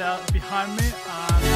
out behind me.